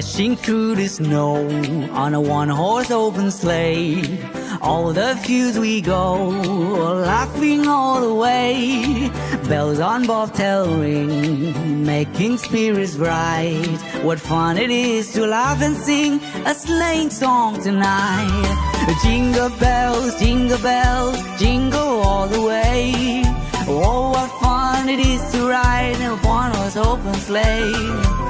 Dashing through the snow on a one-horse open sleigh. All the fields we go, laughing all the way. Bells on bobtail ring, making spirits bright. What fun it is to laugh and sing a sleighing song tonight. Jingle bells, jingle bells, jingle all the way. Oh, what fun it is to ride in a one-horse open sleigh.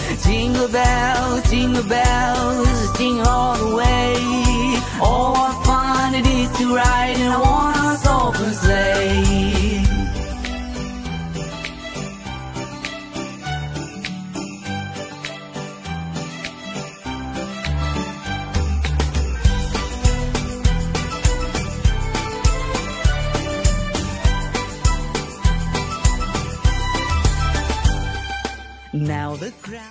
Jingle bells, jingle bells, jingle all the way. Oh, what fun it is to ride in a one-horse open sleigh. Now the crowd.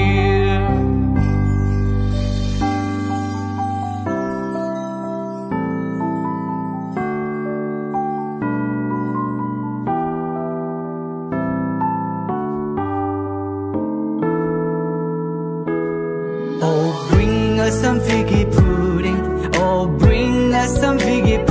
some biggie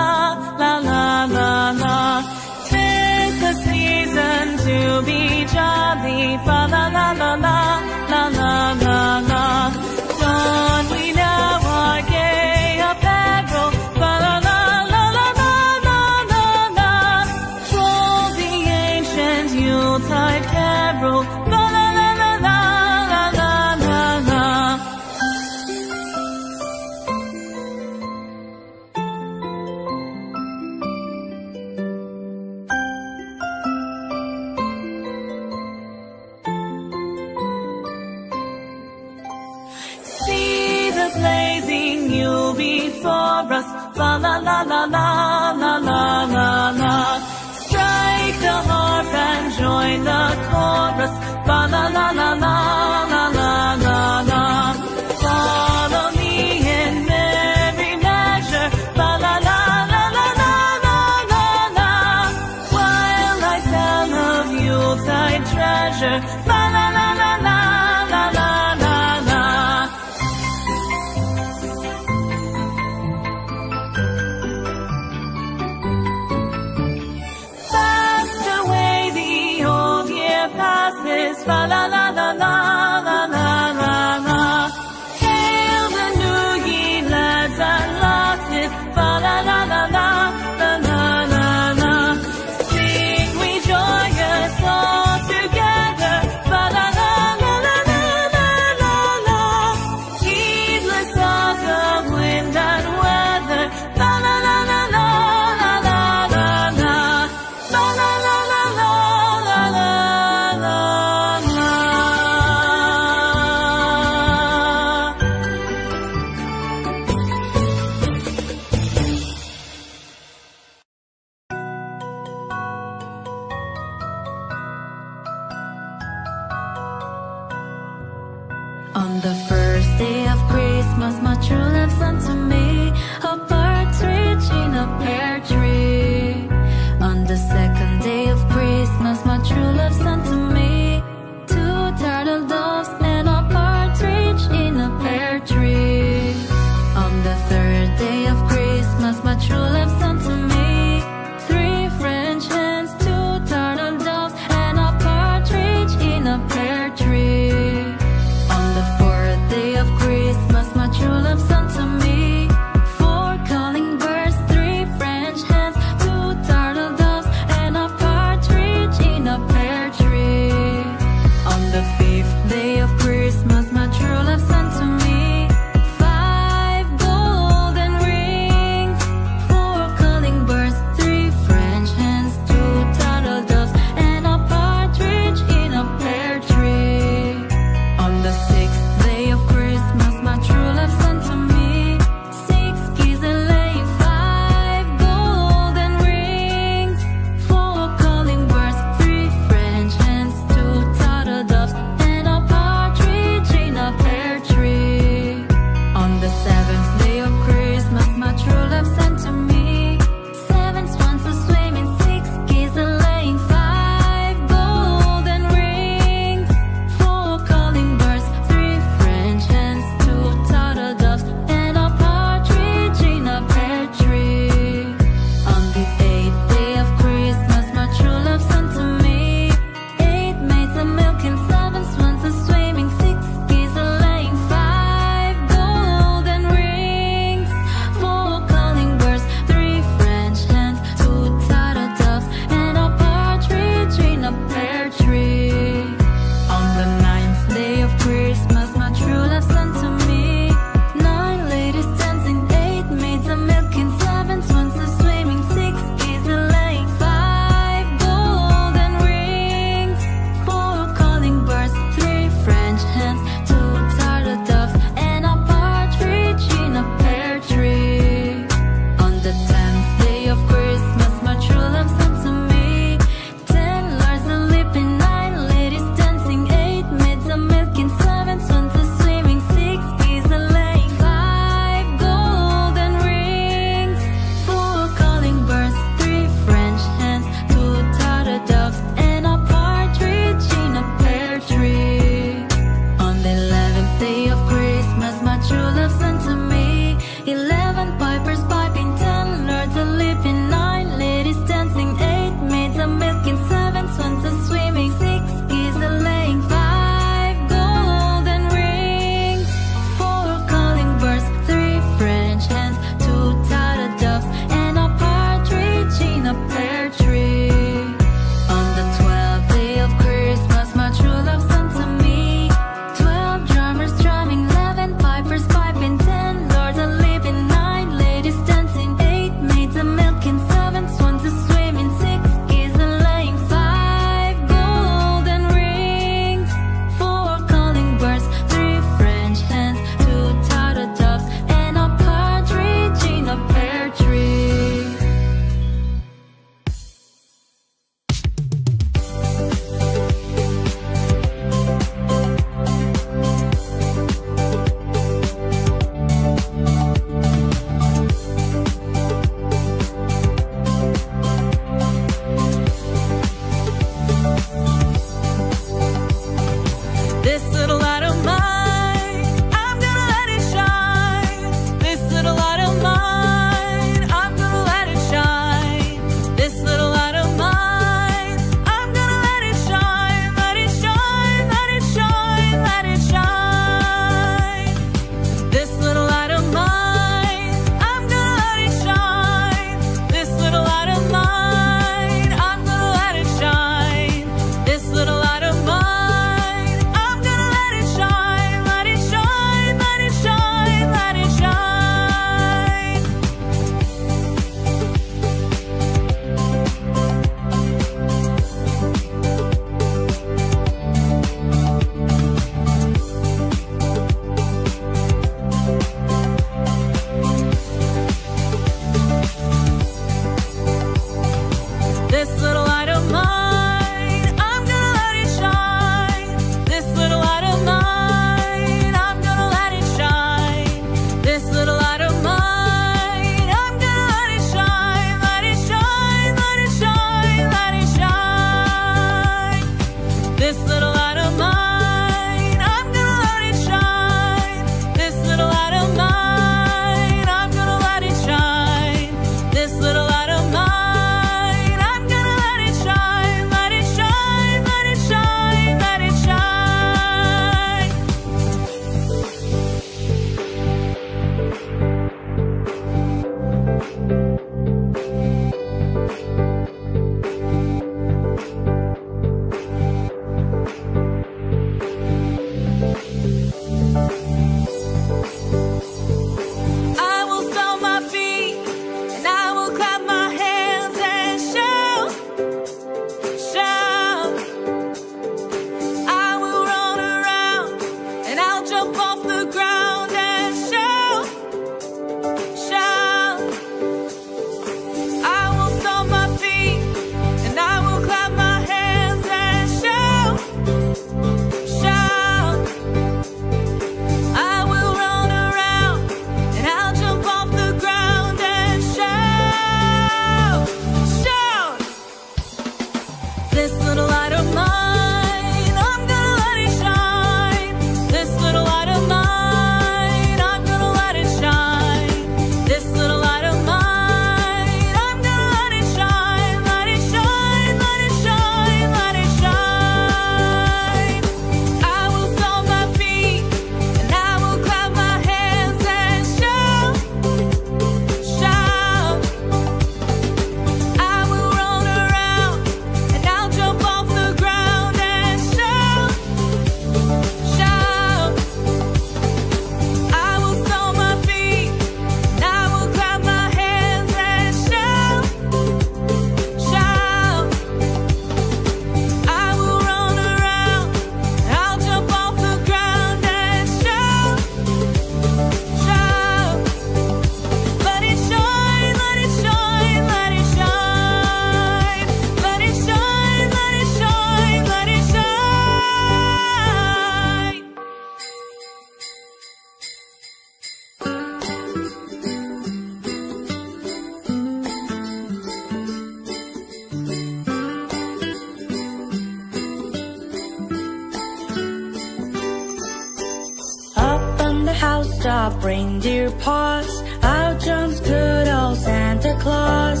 paws. Out jumps good old Santa Claus.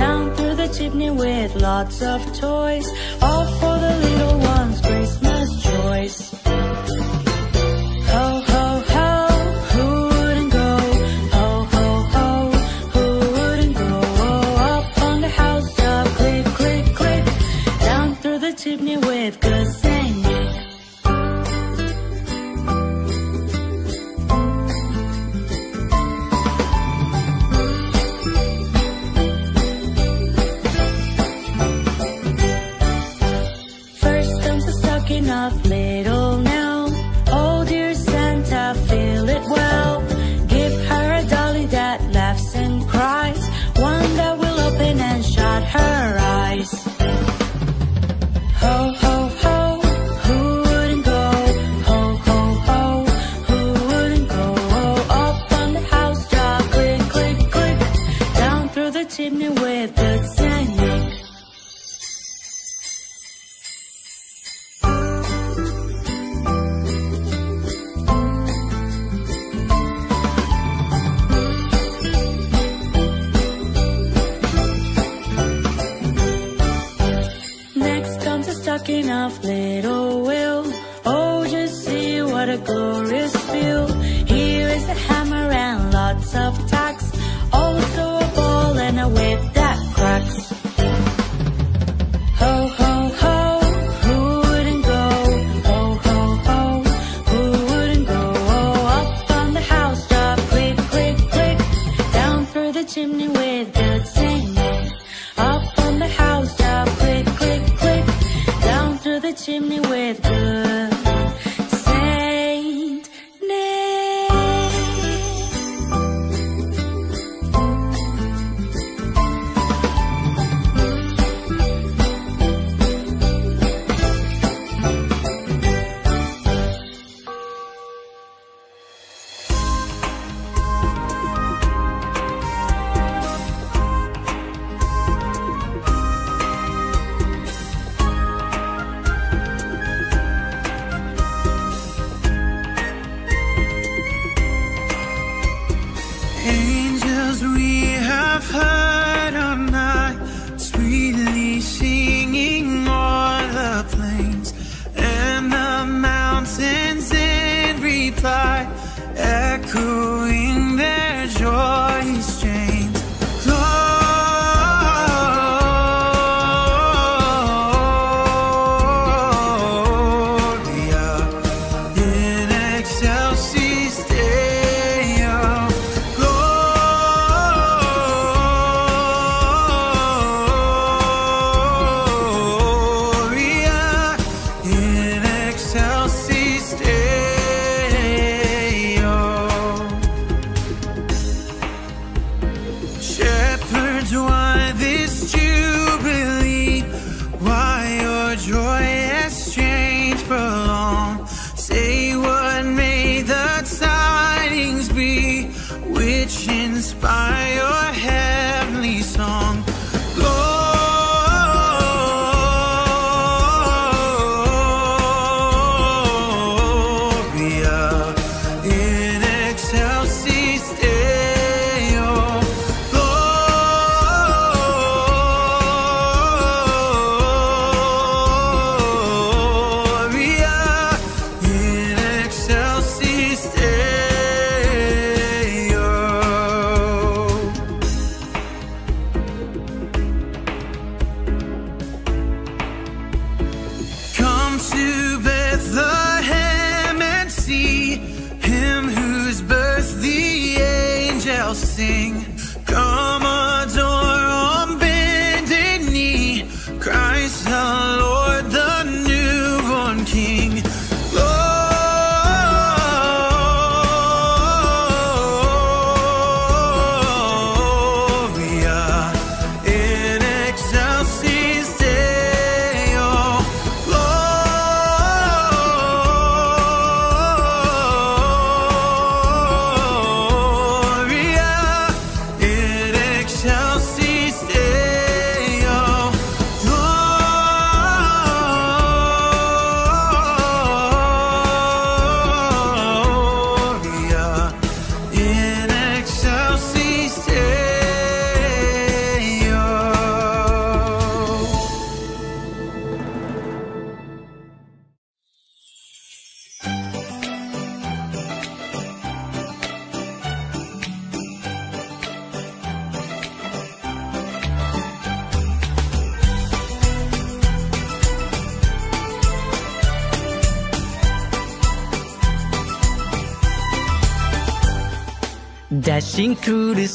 Down through the chimney with lots of toys. Him whose birth the angels sing.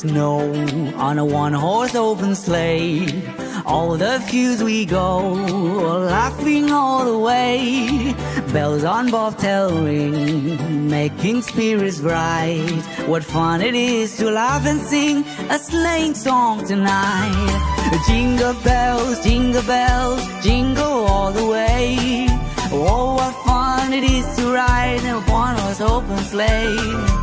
Snow on a one-horse open sleigh. All the fields we go, laughing all the way. Bells on bobtail ring, making spirits bright. What fun it is to laugh and sing a sleighing song tonight. Jingle bells, jingle bells, jingle all the way. Oh, what fun it is to ride in a one-horse open sleigh.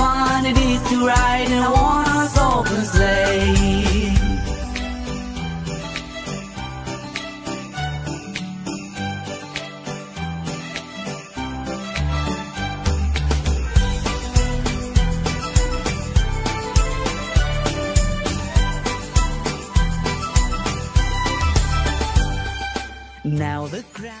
fun it is to ride in a one-horse open sleigh. Now the crowd.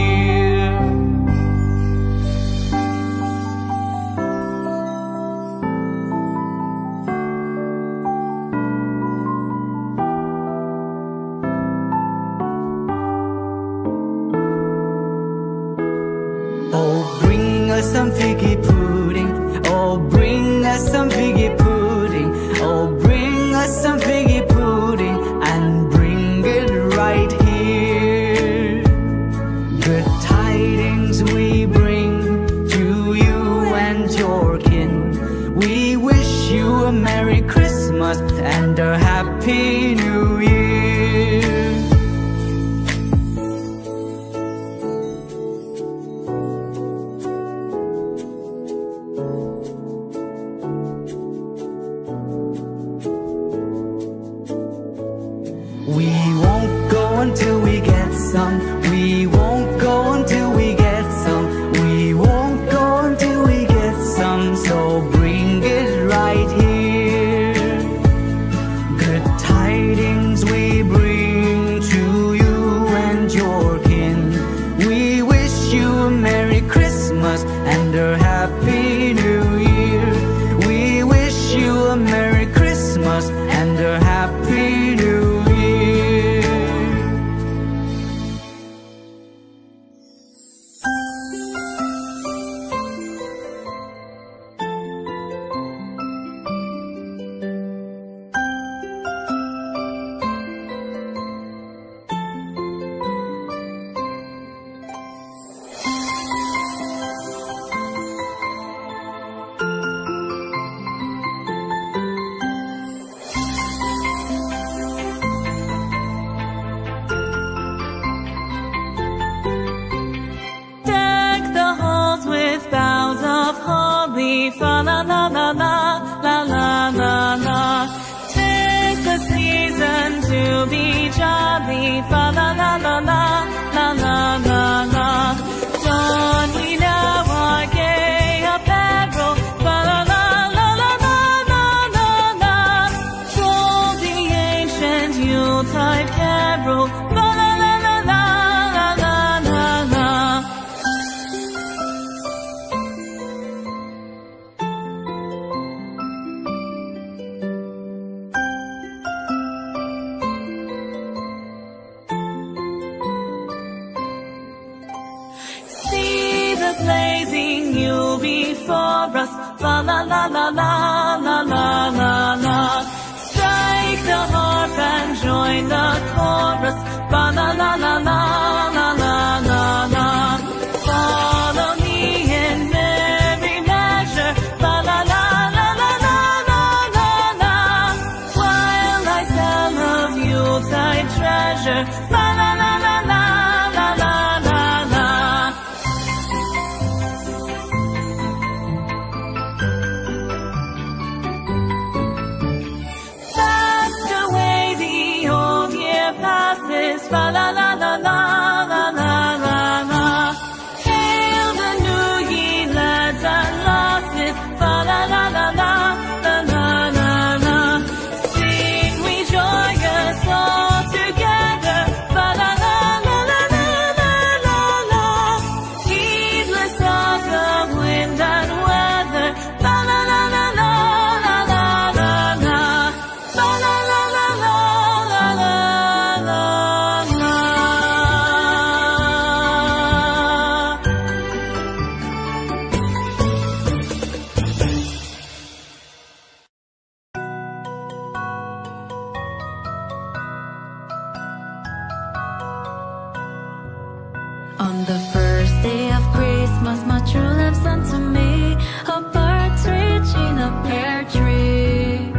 On the first day of Christmas, my true love sent to me a partridge in a pear tree.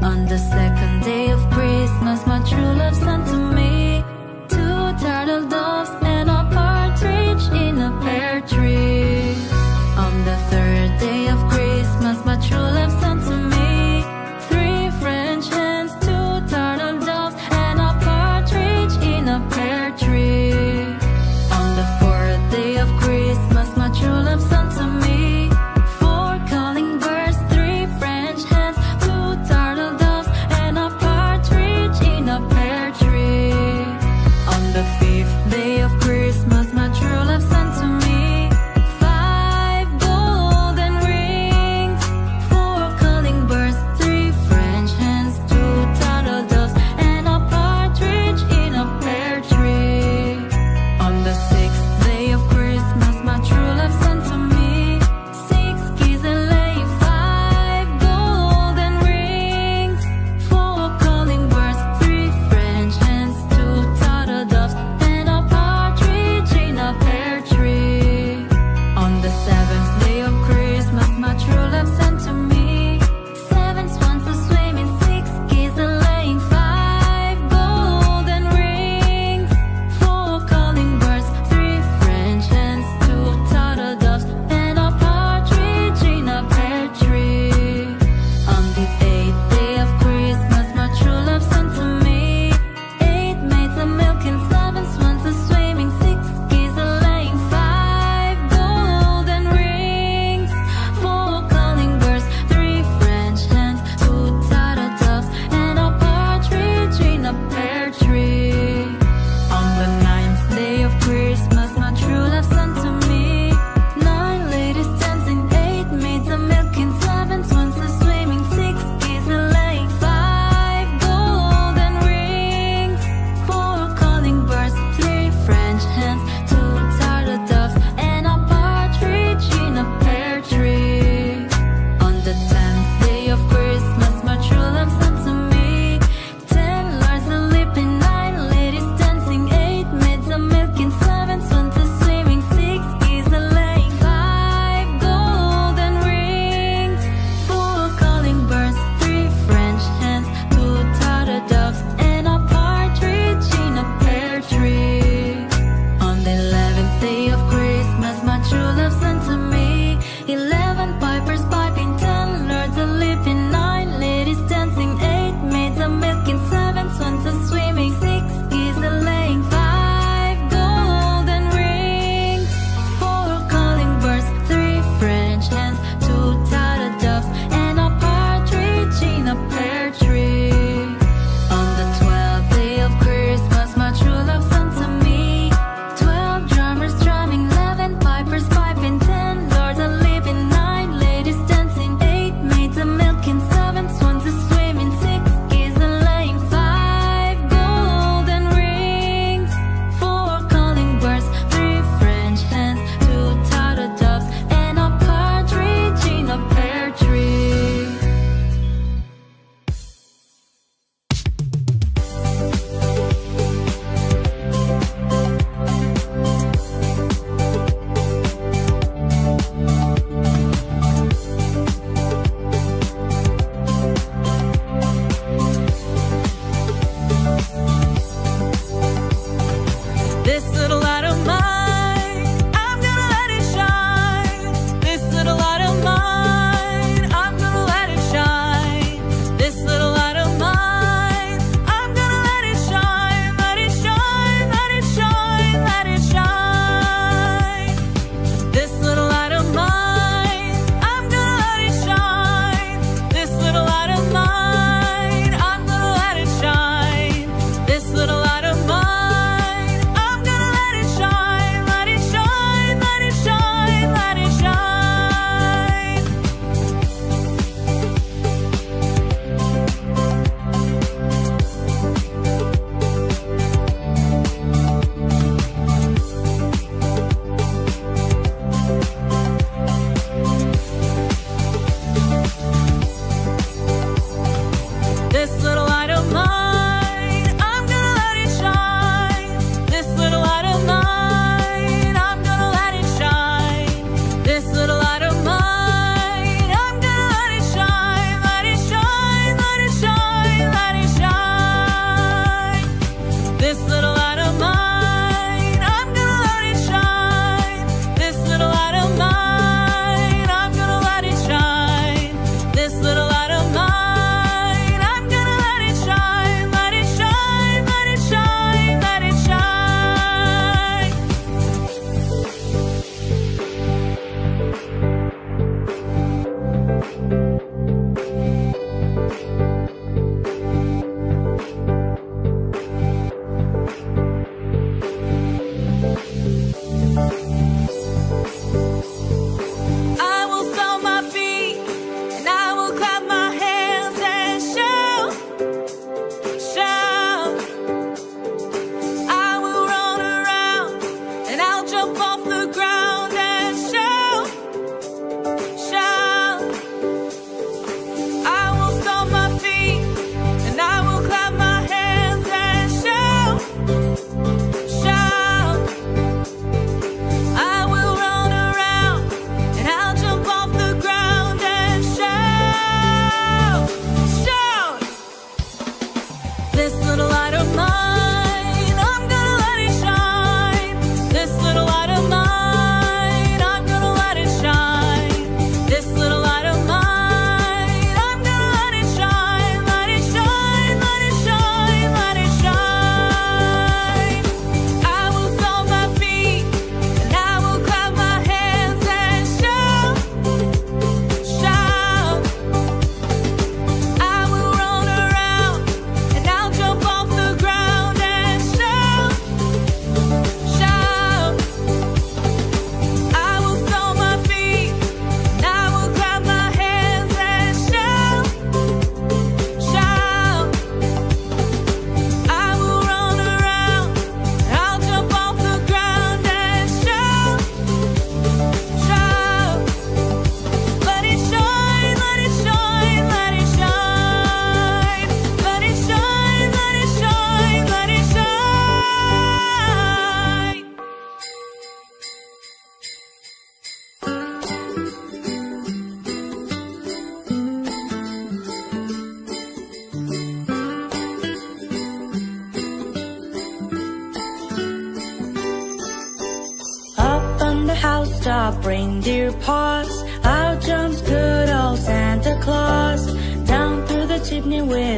On the second day of Christmas, my true love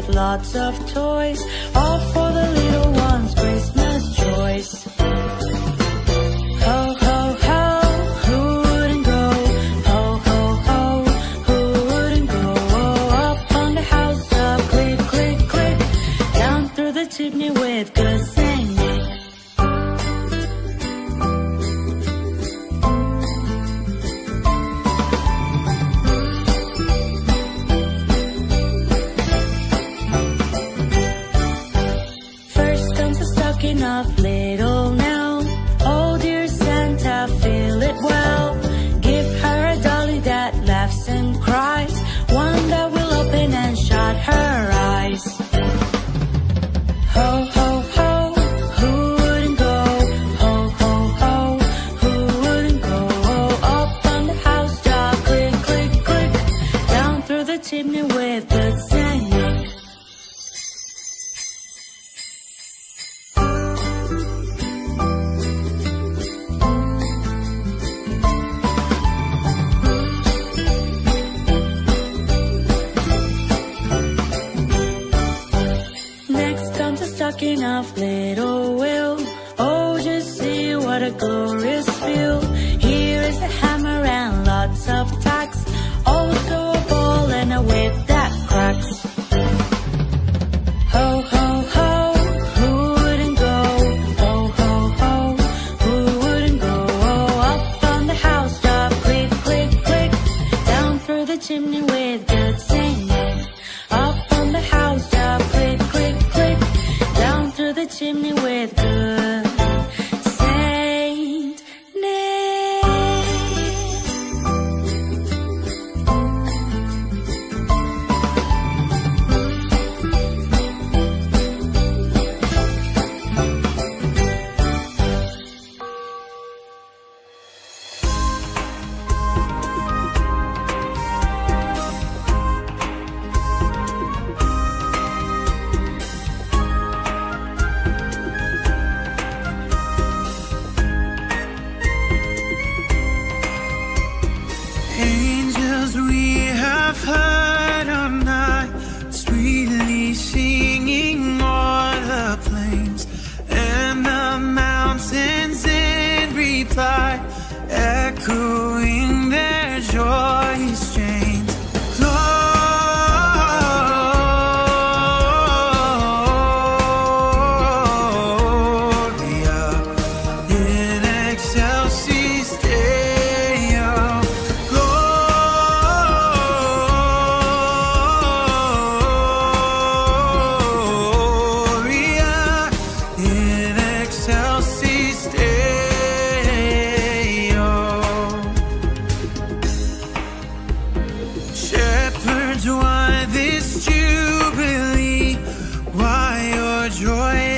with lots of toys. why this jubilee, why your joy.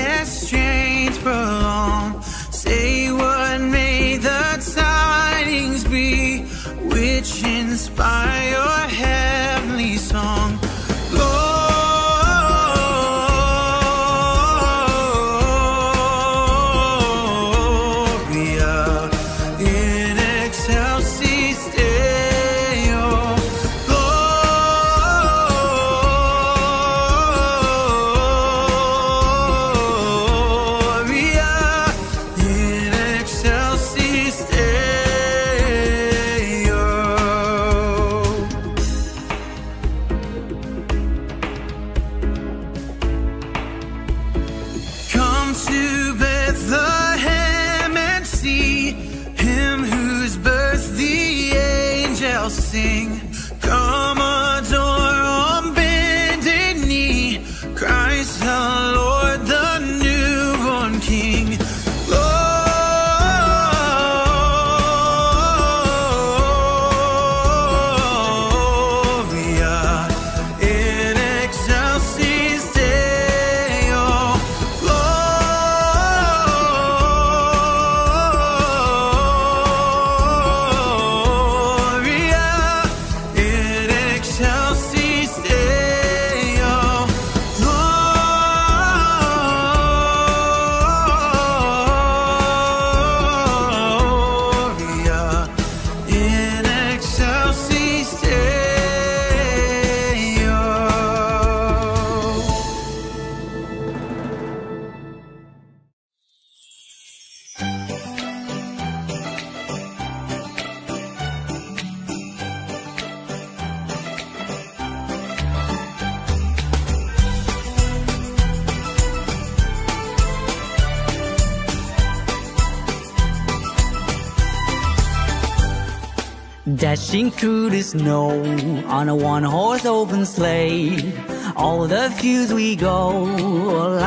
Sleigh. All the fields we go,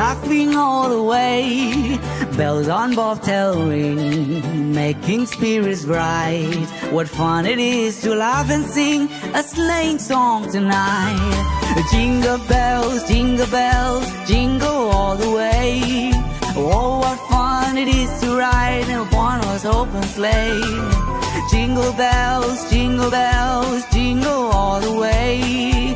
laughing all the way. Bells on both bobtail ring, making spirits bright. What fun it is to laugh and sing a sleighing song tonight. Jingle bells, jingle bells, jingle all the way. Oh, what fun it is to ride in a one-horse open sleigh. Jingle bells, jingle bells, jingle all the way.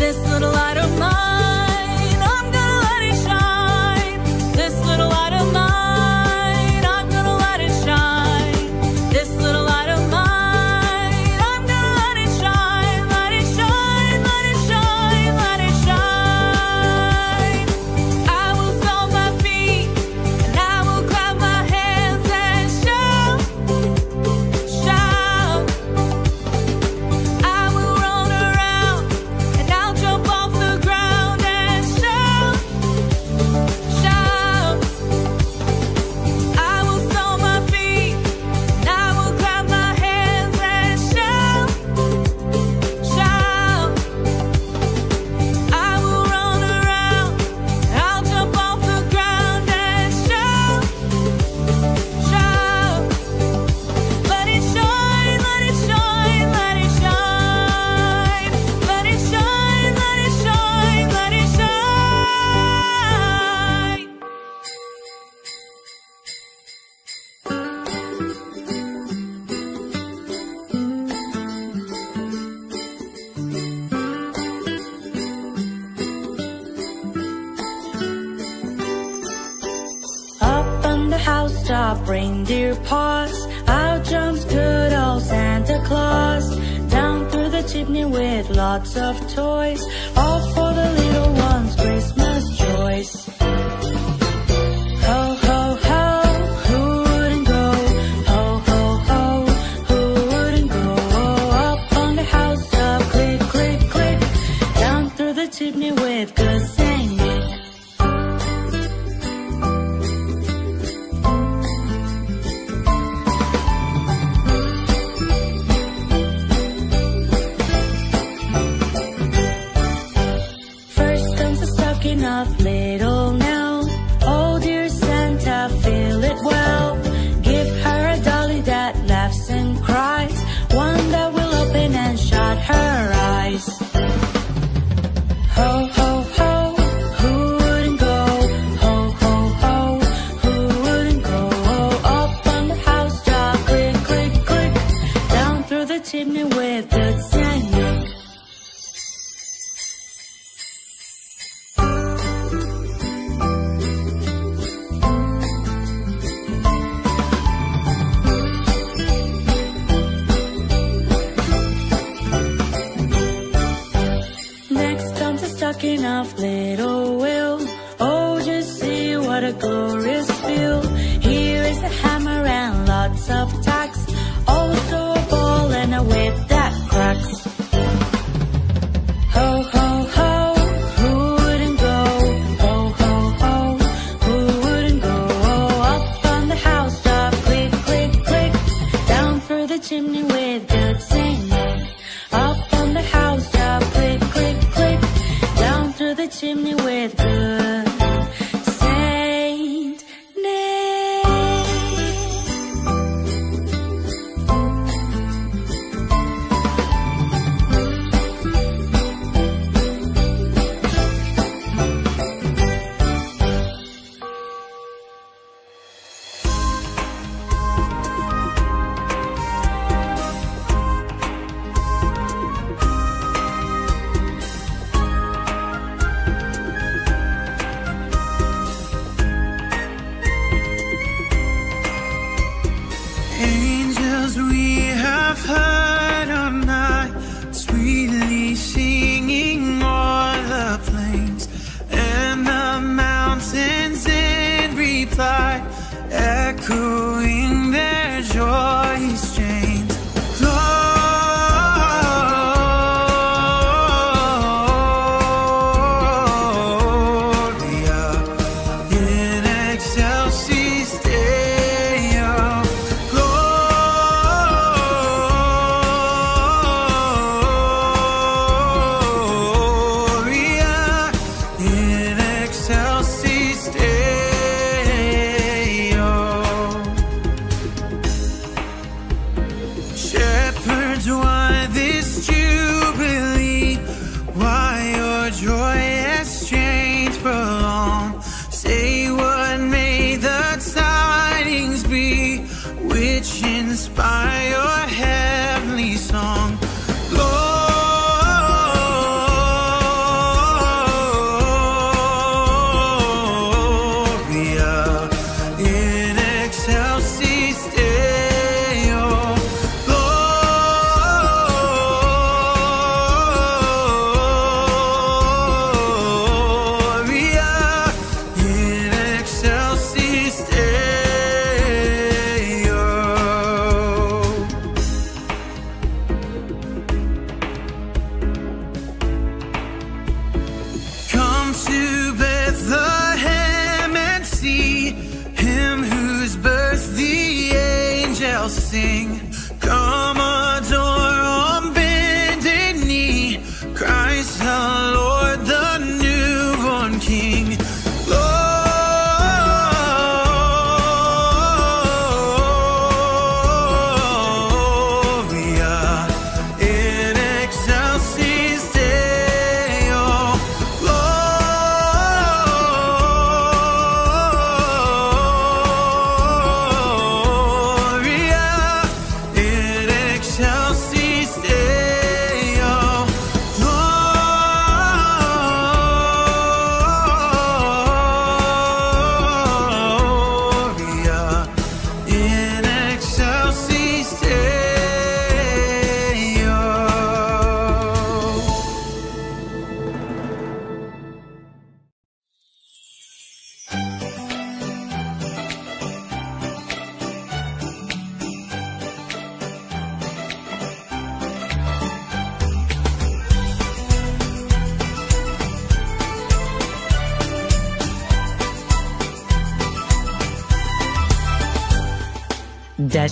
Housetop lots of toys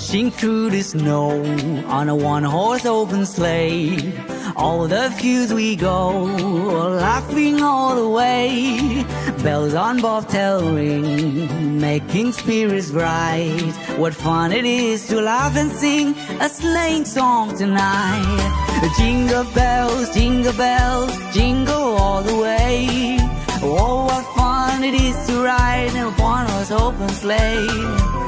Through the snow on a one horse open sleigh. All the fields we go, laughing all the way. Bells on bobtail ring, making spirits bright. What fun it is to laugh and sing a sleighing song tonight. Jingle bells, jingle bells, jingle all the way. Oh, what fun it is to ride in a one horse open sleigh.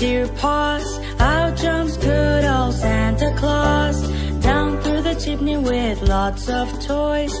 reindeer pause. Out jumps good old Santa Claus. Down through the chimney with lots of toys.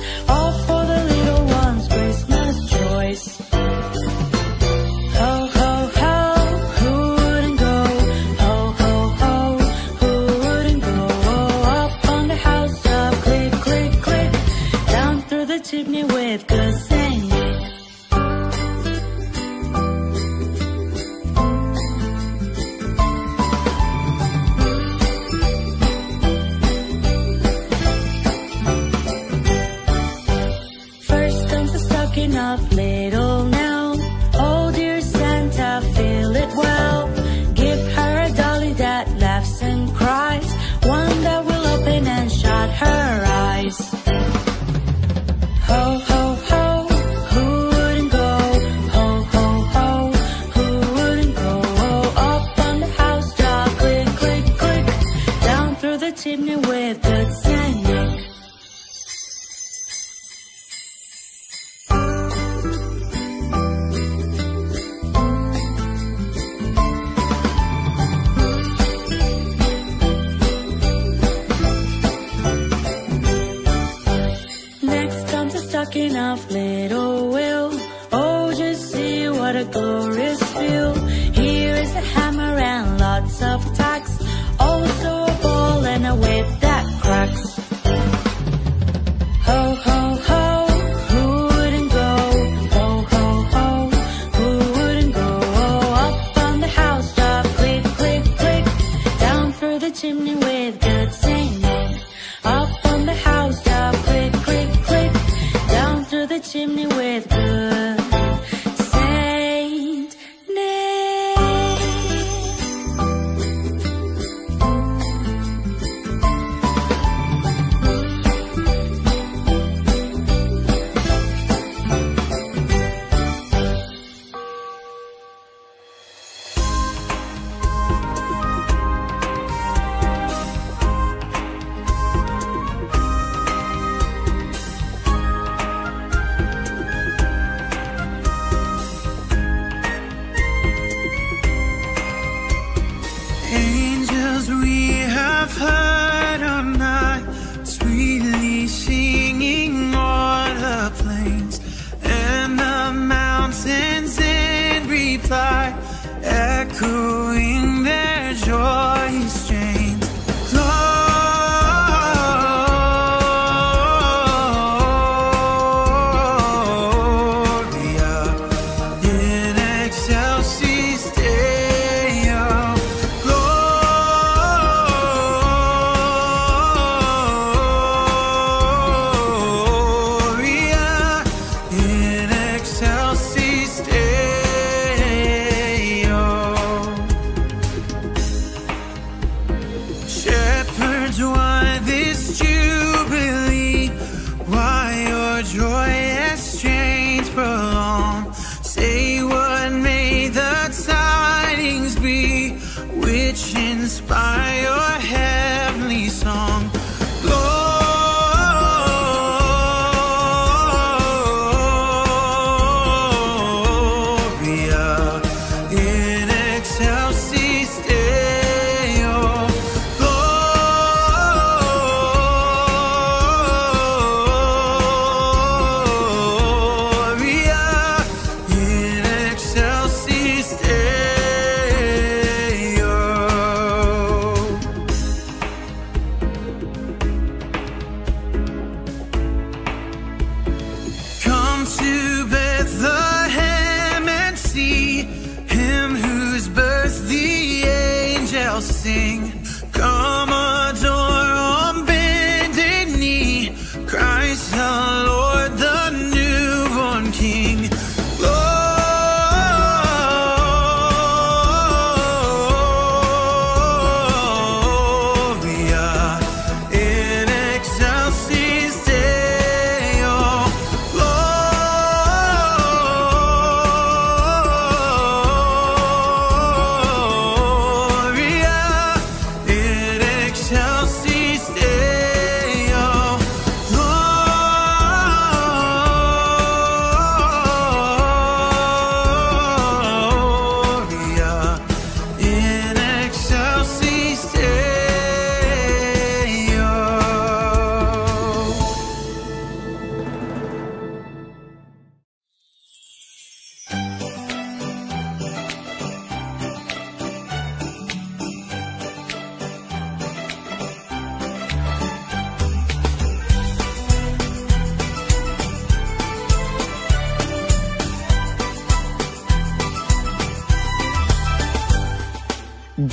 stuck in our little will. Oh, just see what a glorious feel. Here is a hammer and lots of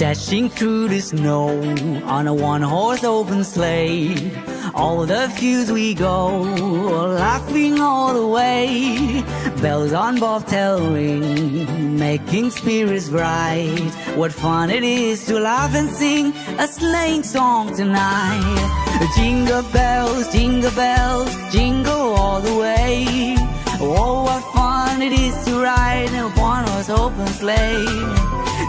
Dashing through the snow on a one-horse open sleigh. All the fields we go, laughing all the way. Bells on bobtail ring, making spirits bright. What fun it is to laugh and sing a sleighing song tonight. Jingle bells, jingle bells, jingle all the way. Oh, what fun it is to ride in a one-horse open sleigh.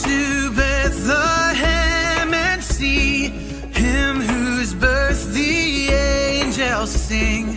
to Bethlehem and see him whose birth the angels sing.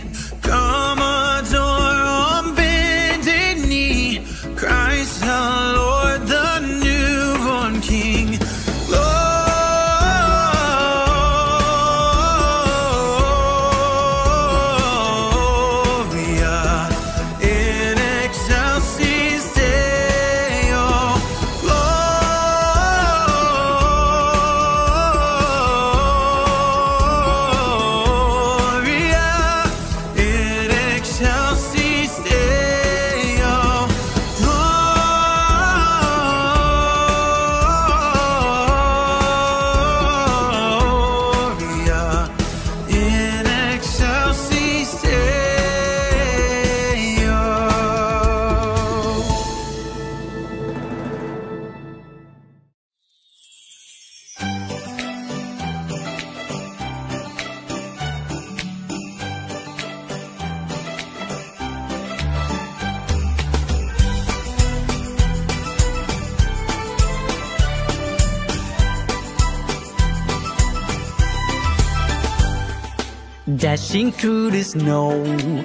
Snow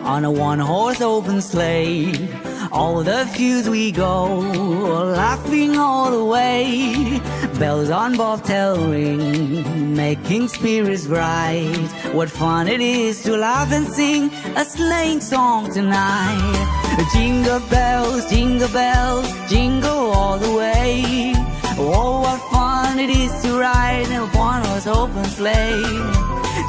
on a one-horse open sleigh. All the fields we go, laughing all the way. Bells on bobtail ring, making spirits bright. What fun it is to laugh and sing a sleighing song tonight. Jingle bells, jingle bells, jingle all the way. Oh, what fun it is to ride in a one-horse open sleigh.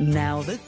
now that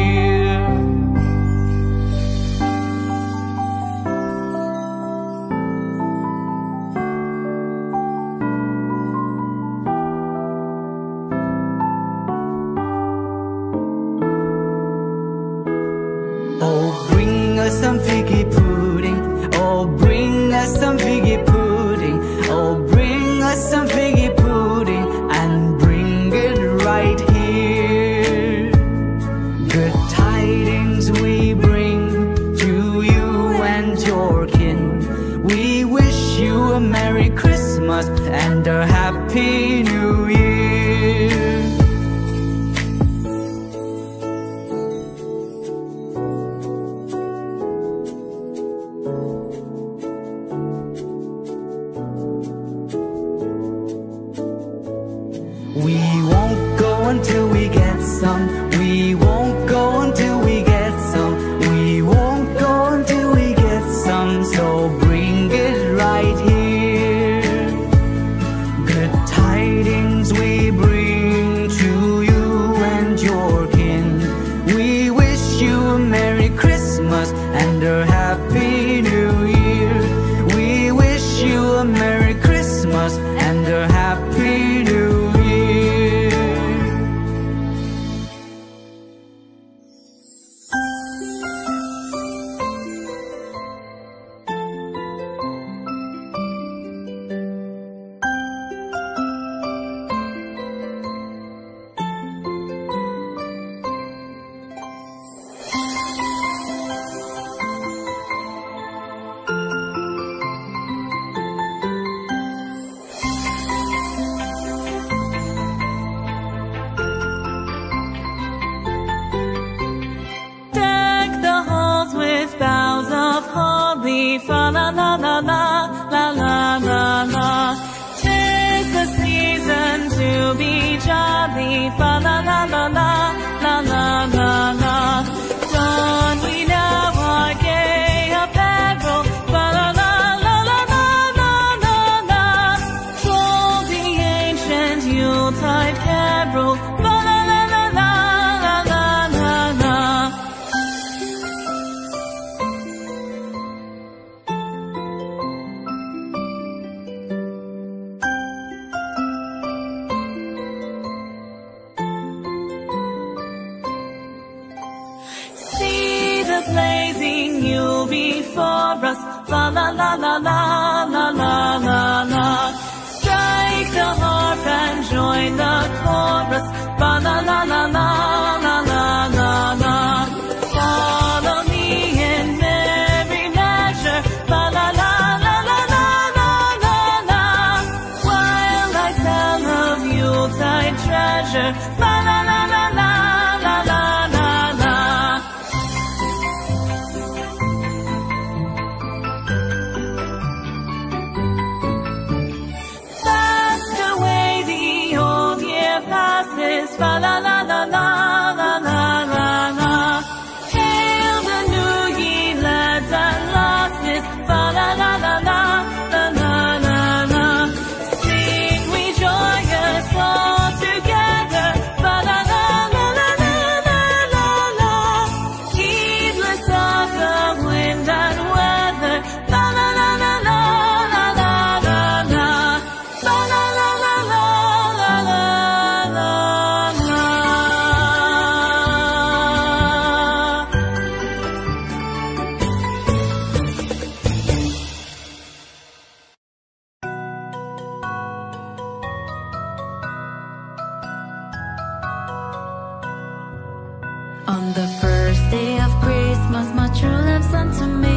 On the first day of Christmas, my true love sent to me.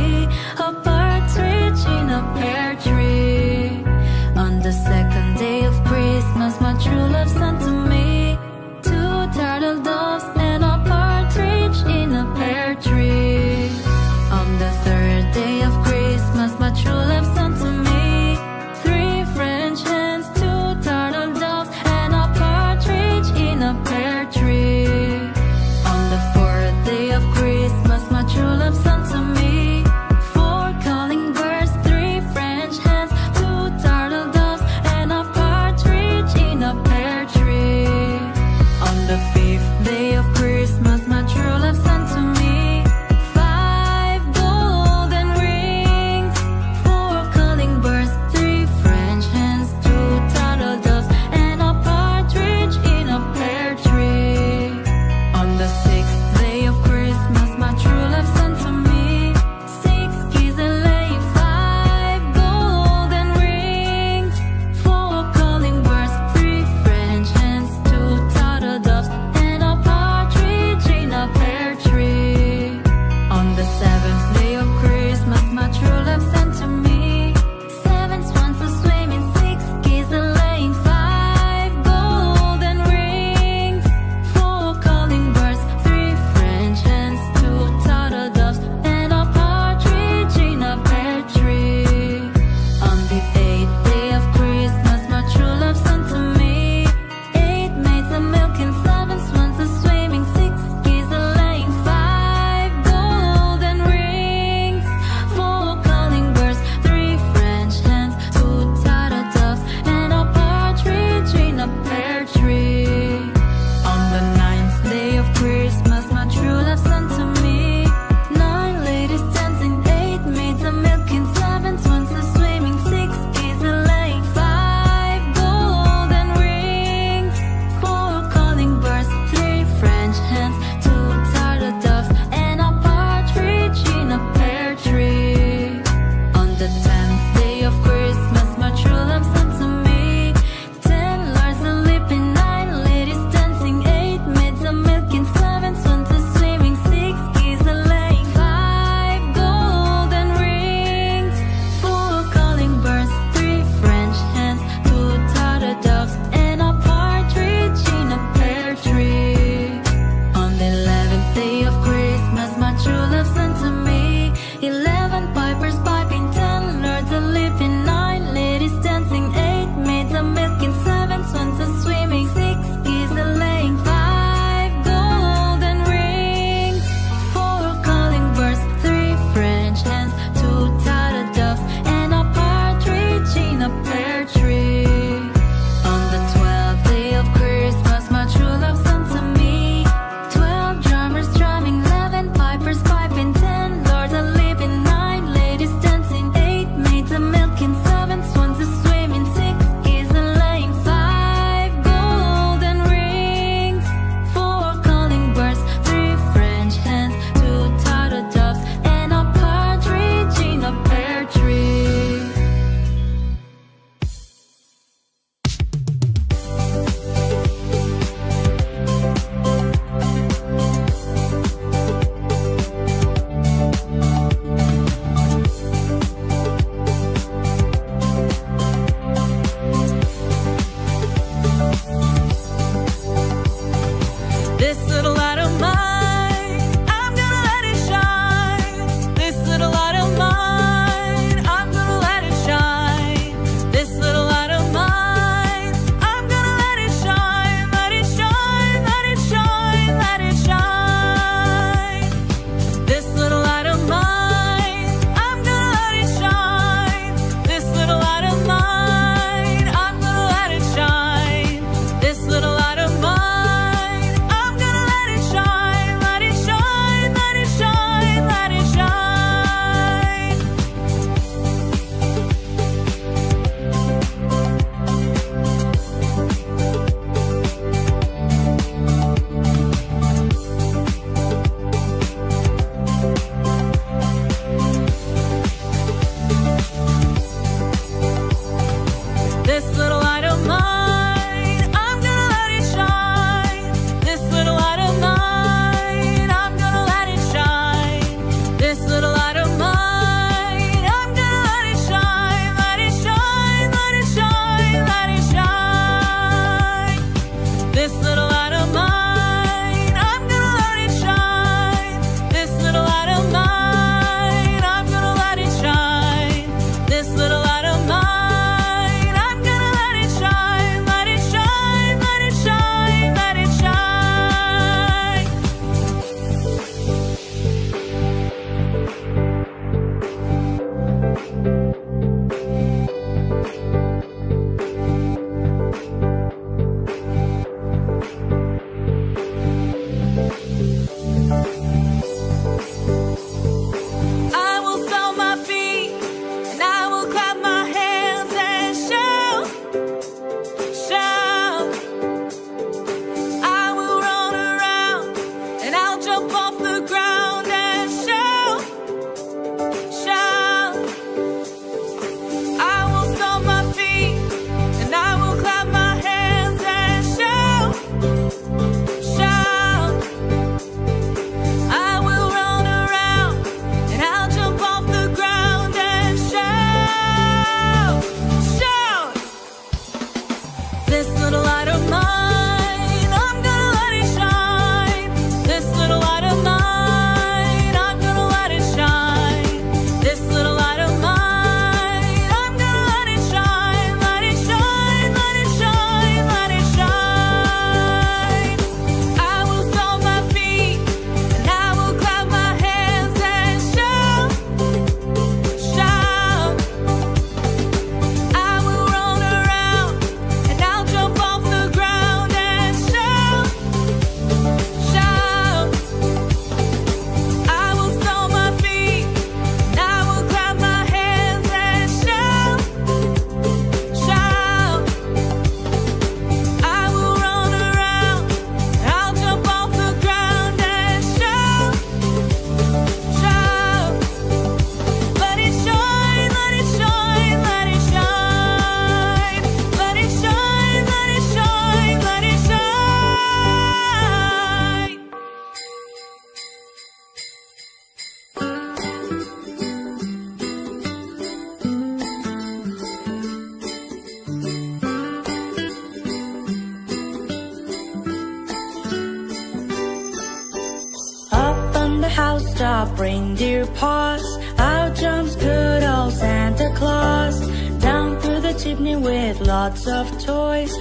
Lots of toys,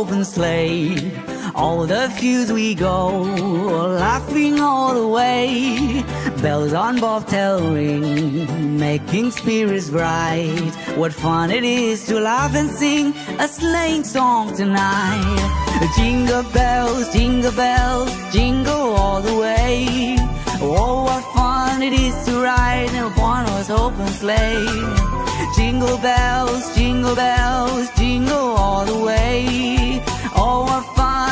open sleigh. All the fields we go, laughing all the way. Bells on bobtail ring, making spirits bright. What fun it is to laugh and sing a sleighing song tonight. Jingle bells, jingle bells, jingle all the way. Oh, what fun it is to ride in a one horse open sleigh. Jingle bells, jingle bells, jingle all the way.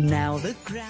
Now the crowd.